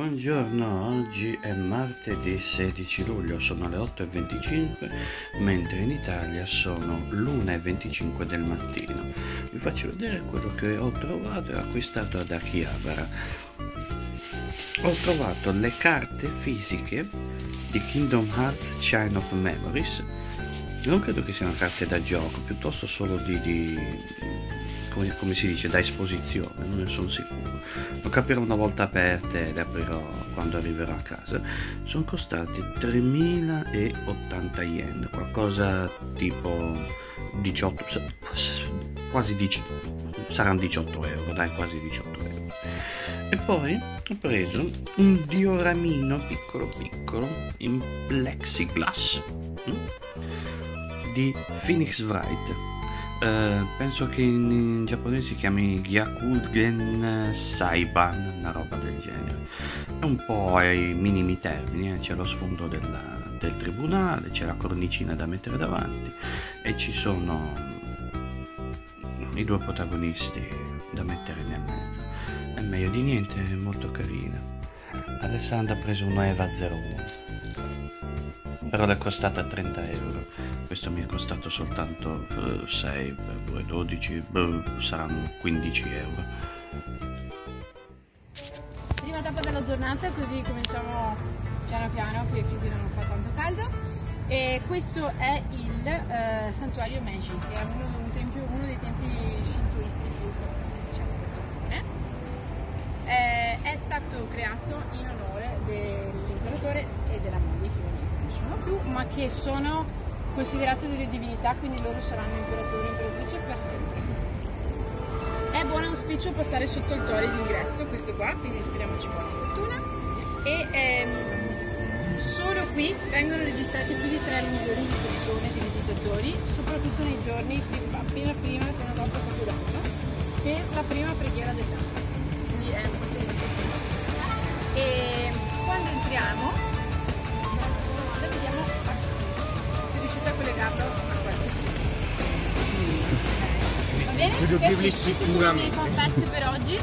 Buongiorno, oggi è martedì 16 luglio, sono le 8.25, mentre in Italia sono l'1.25 del mattino. Vi faccio vedere quello che ho trovato e acquistato ad Akihabara. Ho trovato le carte fisiche di Kingdom Hearts Chain of Memories. Non credo che siano carte da gioco, piuttosto solo di, di come, come, si dice, da esposizione, non ne sono sicuro. Lo capirò una volta aperte le aprirò quando arriverò a casa. Sono costati 3080 yen, qualcosa tipo 18, quasi 18, saranno 18 euro, dai, quasi 18 euro. E poi ho preso un dioramino piccolo piccolo in plexiglass mm, di Phoenix Wright Uh, penso che in, in, giapponese si chiami Gyakugen Saiban, una roba del genere. È un po' ai minimi termini, eh? c'è lo sfondo della, del tribunale, c'è la cornicina da mettere davanti e ci sono i due protagonisti da mettere nel mezzo. È meglio di niente, è molto carina. Alessandra ha preso una Eva 01 però l'è costata 30 euro questo mi è costato soltanto 6 eh, per 2 12 beh, saranno 15 euro. Prima tappa della giornata così cominciamo piano piano qui, qui non fa tanto caldo. E questo è il eh, santuario Meiji che è uno, un tempio, uno dei templi shintoisti più diciamo, del Giappone. Eh, è stato creato in onore dell'imperatore e della moglie più, ma che sono considerate delle divinità, quindi loro saranno imperatori e imperatrice per sempre. È buon auspicio passare sotto il tore d'ingresso, questo qua, quindi speriamoci buona fortuna. E ehm, solo qui vengono registrati più di 3 milioni di persone, di visitatori, soprattutto nei giorni appena prima e appena dopo Capodanno, per la prima preghiera dell'anno. Quindi è molto importante. E quando entriamo Va bene? Questi sono i miei fan per oggi.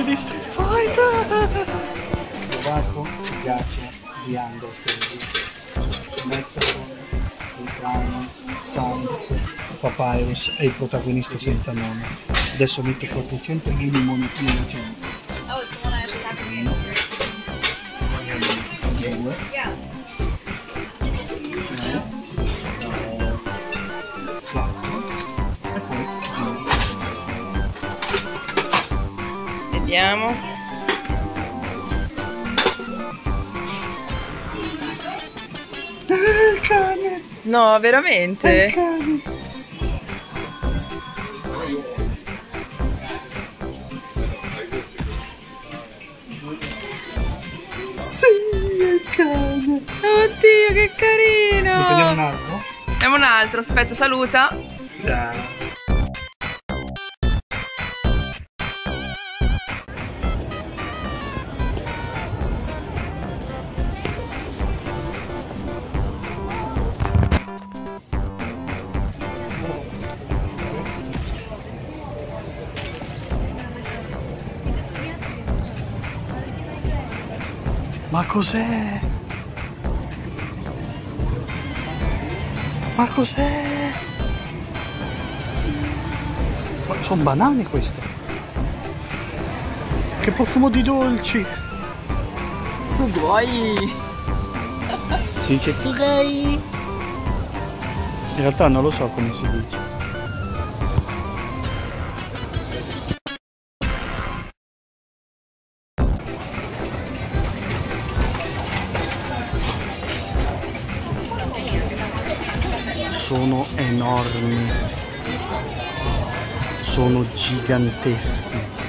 Tecniche di Street Fighter! Tabacco ci piace di Undertale, Metroid, Ultraman, Sans, papyrus è il protagonista senza nome. Adesso metto 400 yen in monetine da 100. Vediamo. Il cane! No, Il veramente? cane! Sì, il cane! Oddio, che Ne prendiamo un carino! altro? Andiamo un altro, aspetta, saluta. Ciao. Cos'è? Ma cos'è? Ma sono banane queste. Che profumo di dolci. Sugoi. Si dice tsugai. In realtà non lo so come si dice. Enormi. Sono giganteschi.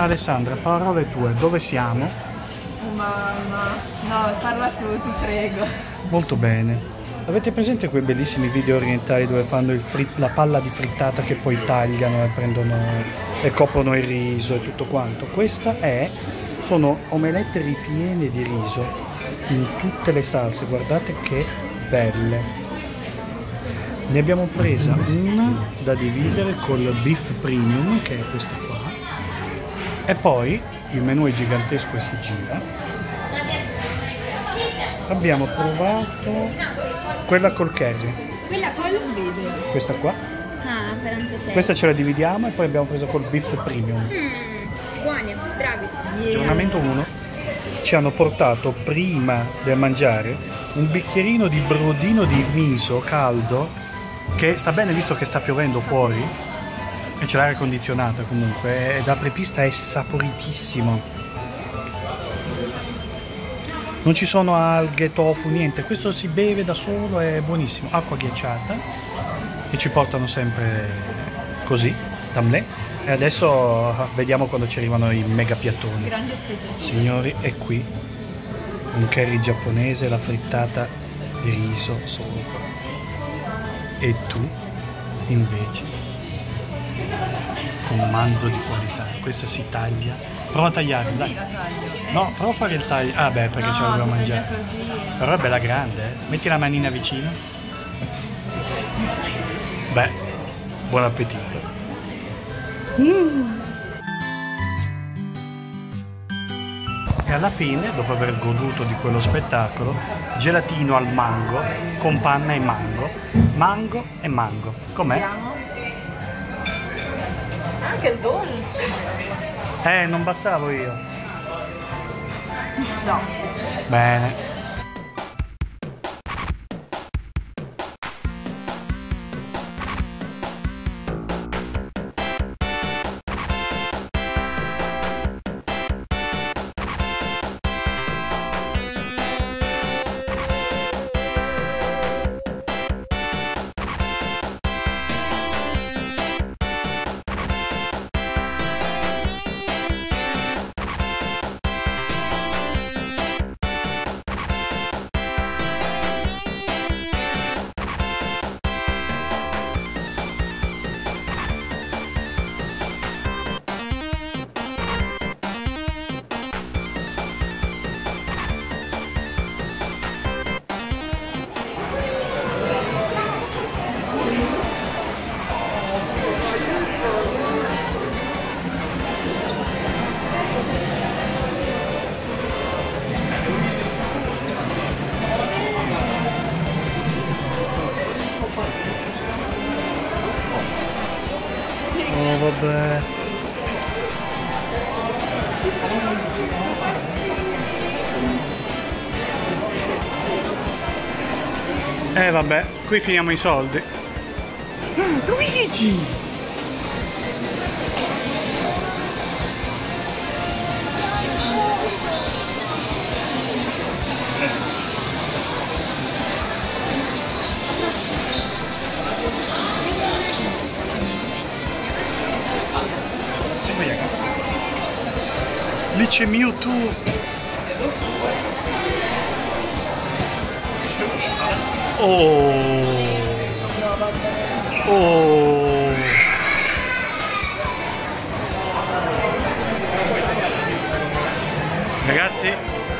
Alessandra, parole tue, dove siamo? Mamma. No, parla tu, ti prego. Molto bene. Avete presente quei bellissimi video orientali dove fanno frit- la palla di frittata che poi tagliano e prendono e coprono il riso e tutto quanto? Questa è sono omelette ripiene di riso in tutte le salse, guardate che belle. Ne abbiamo presa una da dividere col beef premium, che è questa qua. E poi il menù è gigantesco e si gira. Abbiamo provato quella col curry, Quella col video. questa qua. Ah, per antesetto. Questa ce la dividiamo e poi abbiamo preso col beef premium. Mm, buoni, bravi. Aggiornamento 1. Ci hanno portato prima del mangiare un bicchierino di brodino di miso caldo che sta bene visto che sta piovendo fuori e c'è l'aria condizionata comunque e da prepista è saporitissimo. Non ci sono alghe, tofu, niente, questo si beve da solo, è buonissimo. Acqua ghiacciata e ci portano sempre così, tamlè. E adesso ah, vediamo quando ci arrivano i mega piattoni. Signori, è qui un curry giapponese, la frittata di riso sopra. E tu, invece, un manzo di qualità. Questa si taglia. Prova a tagliare, dai. No, prova a fare il taglio. Ah, beh, perché ce la taglia mangiare. Però è bella grande, eh. Metti la manina vicino. Beh, buon appetito. E alla fine, dopo aver goduto di quello spettacolo, gelatino al mango, con panna e mango, Mango e mango. Com'è? Anche il dolce. Eh, non bastavo io. No. Bene. Vabbè, qui finiamo i soldi. Luigi! Lì c'è Mewtwo. Oh. Oh. Ragazzi,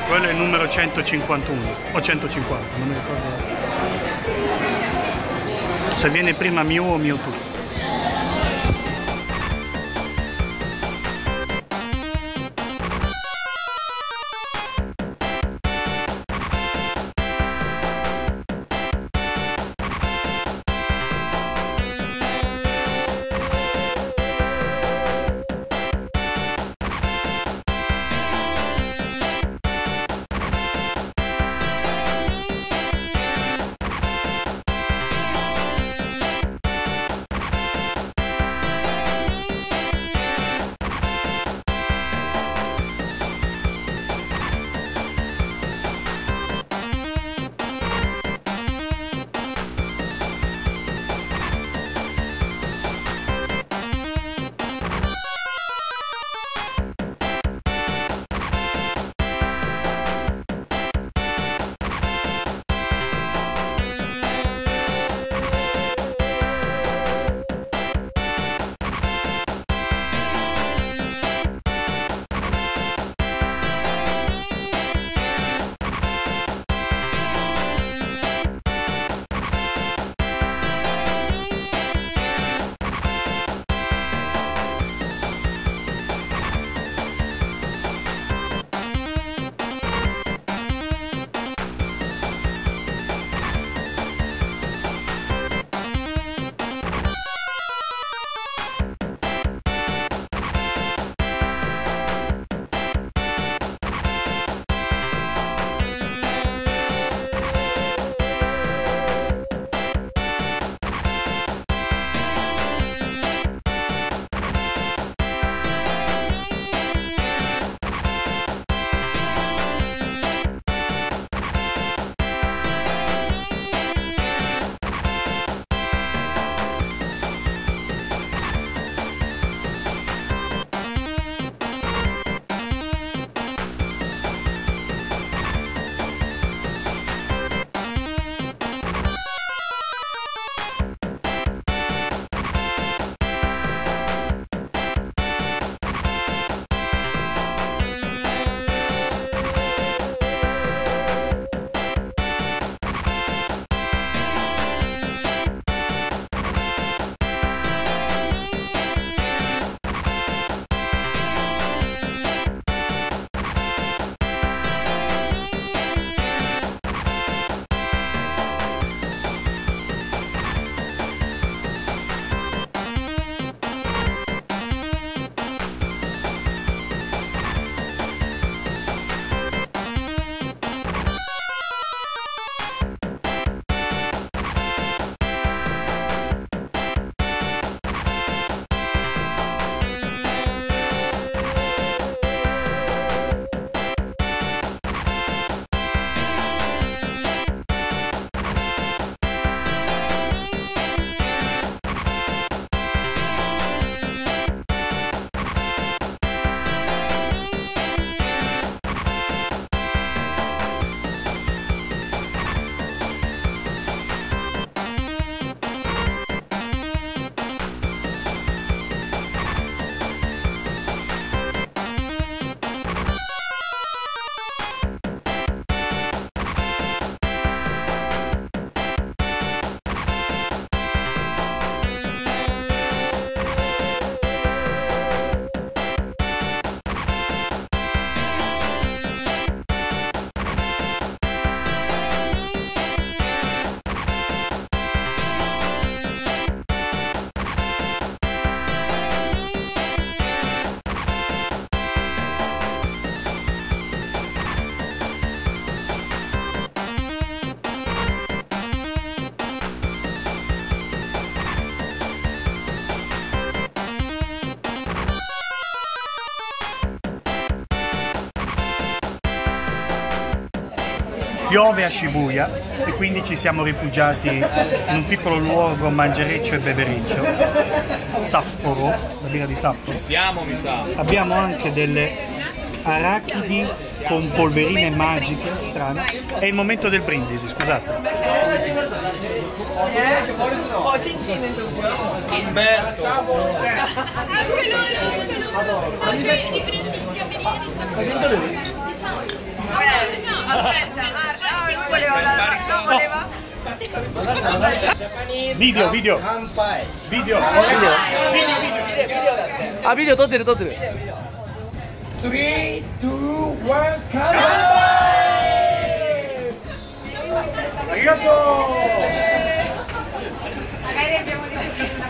quello è il numero 151 o 150, non mi ricordo. Se viene prima Mew o Mewtwo. Piove a Shibuya e quindi ci siamo rifugiati in un piccolo luogo mangereccio e bevereccio, Sapporo, la birra di Sapporo. Siamo, mi sa. Abbiamo anche delle arachidi con polverine magiche strane. È il momento del brindisi, scusate. Oh, dubbio. Umberto. Aspetta, ah, non voleva la non voleva. Video, video. Video. Video. あ、ビデオ撮ってる撮ってる。 Magari abbiamo detto che una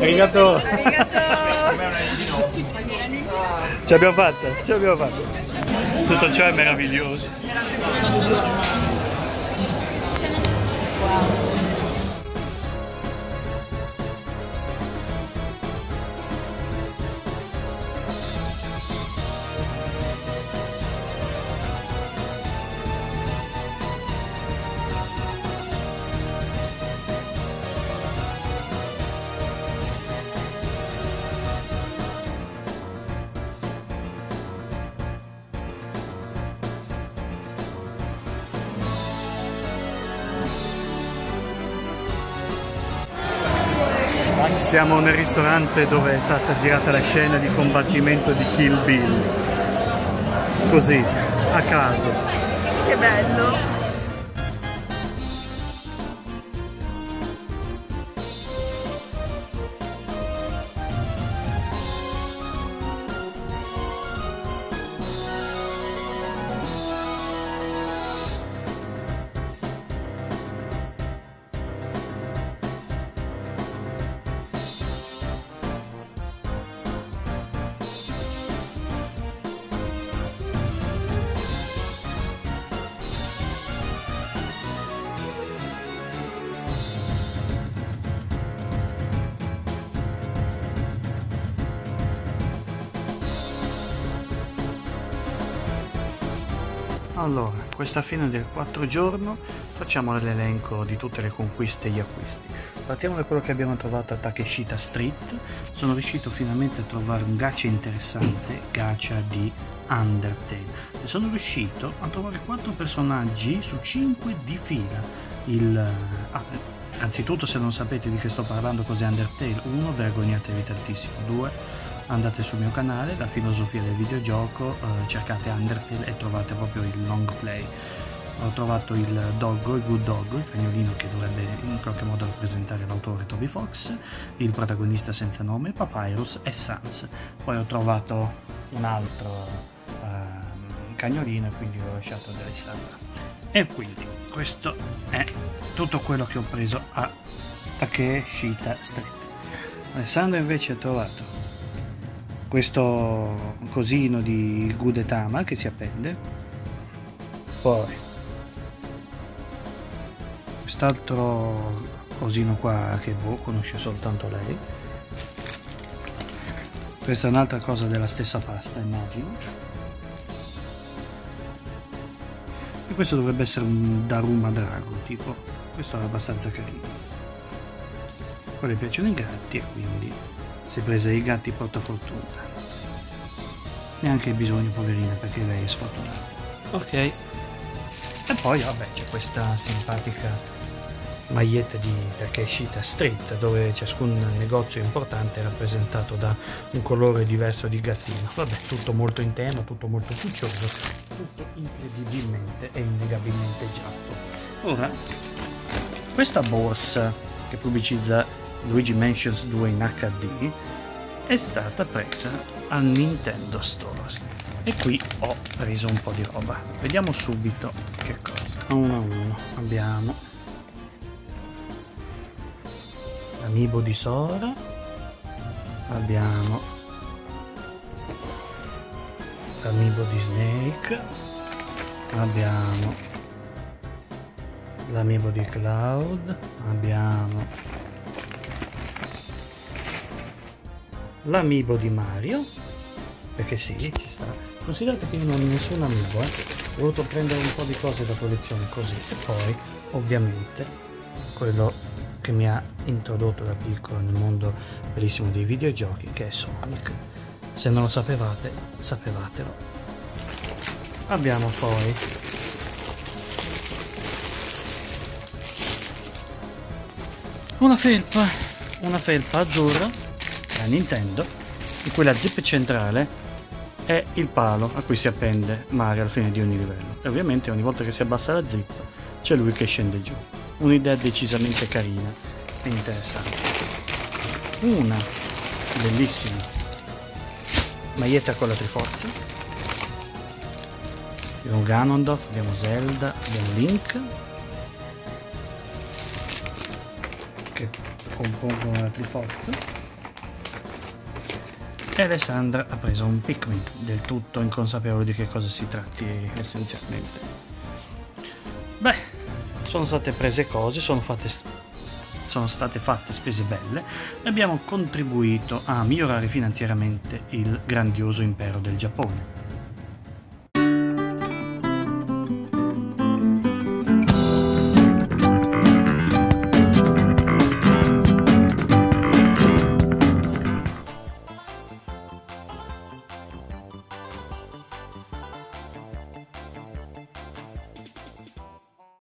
Arigato. Arigato. Ce l'abbiamo fatta, ce l'abbiamo fatta. Tutto ciò è meraviglioso. ます。Siamo nel ristorante dove è stata girata la scena di combattimento di Kill Bill. Così, a caso. Che bello. Allora, questa fine del 4 giorno facciamo l'elenco di tutte le conquiste e gli acquisti. Partiamo da quello che abbiamo trovato a Takeshita Street. Sono riuscito finalmente a trovare un gacha interessante, gacha di Undertale. E sono riuscito a trovare 4 personaggi su 5 di fila. Il, ah, anzitutto se non sapete di che sto parlando cos'è Undertale, 1 vergognatevi tantissimo, 2 andate sul mio canale, la filosofia del videogioco, eh, cercate Undertale e trovate proprio il long play. Ho trovato il doggo, il good doggo, il cagnolino che dovrebbe in qualche modo rappresentare l'autore Toby Fox, il protagonista senza nome, Papyrus e Sans. Poi ho trovato un altro ehm, cagnolino e quindi l'ho lasciato ad Alessandra. E quindi questo è tutto quello che ho preso a Takeshita Street. Alessandro invece ha trovato questo cosino di Gudetama che si appende. Poi quest'altro cosino qua che boh, conosce soltanto lei. Questa è un'altra cosa della stessa pasta immagino. E questo dovrebbe essere un Daruma Drago tipo. Questo è abbastanza carino. Poi le piacciono i gatti e quindi si è presa i gatti porta fortuna. Neanche bisogno poverina perché lei è sfortunata. Ok. E poi vabbè c'è questa simpatica maglietta di Takeshita Street dove ciascun negozio importante è rappresentato da un colore diverso di gattino. Vabbè tutto molto in tema tutto molto cuccioso tutto incredibilmente e innegabilmente giappo ora questa borsa che pubblicizza Luigi Mansions 2 in HD è stata presa al Nintendo Store e qui ho preso un po' di roba. Vediamo subito che cosa. Uno a uno. Abbiamo l'amiibo di Sora. Abbiamo l'amiibo di Snake. Abbiamo l'amiibo di Cloud. Abbiamo l'amiibo di Mario perché sì ci sta Considerate che io non ho nessun amico, eh. Ho voluto prendere un po' di cose da collezione così. E poi, ovviamente, quello che mi ha introdotto da piccolo nel mondo bellissimo dei videogiochi, che è Sonic. Se non lo sapevate, sapevatelo. Abbiamo poi una felpa, una felpa azzurra da Nintendo, in cui la zip centrale è il palo a cui si appende Mario alla fine di ogni livello. E ovviamente ogni volta che si abbassa la zip c'è lui che scende giù. Un'idea decisamente carina e interessante. Una bellissima maglietta con la Triforza. Abbiamo Ganondorf, abbiamo Zelda, abbiamo Link che compongono la Triforza e Alessandra ha preso un Pikmin, del tutto inconsapevole di che cosa si tratti essenzialmente. Beh, sono state prese cose, sono, fatte, sono state fatte spese belle e abbiamo contribuito a migliorare finanziariamente il grandioso impero del Giappone.